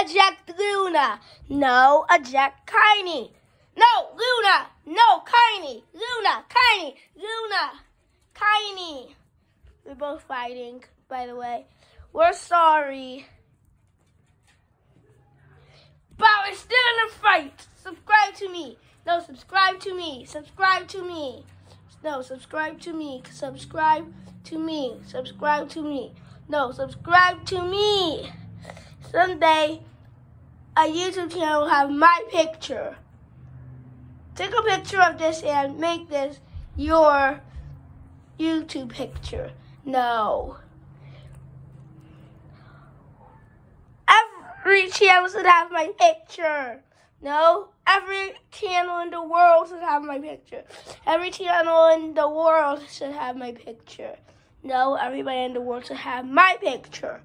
Please eject Luna. No, eject Kaini. No, Luna. No, Kaini. Luna, Kaini, Luna, Kaini. We're both fighting, by the way. We're sorry. But we're still in a fight. Subscribe to me. No, subscribe to me. Subscribe to me. No, subscribe to me. Subscribe to me. Subscribe to me. No, subscribe to me. Someday, a YouTube channel will have my picture. Take a picture of this and make this your YouTube picture. No. Every channel should have my picture. No, every channel in the world should have my picture. Every channel in the world should have my picture. No, everybody in the world should have my picture.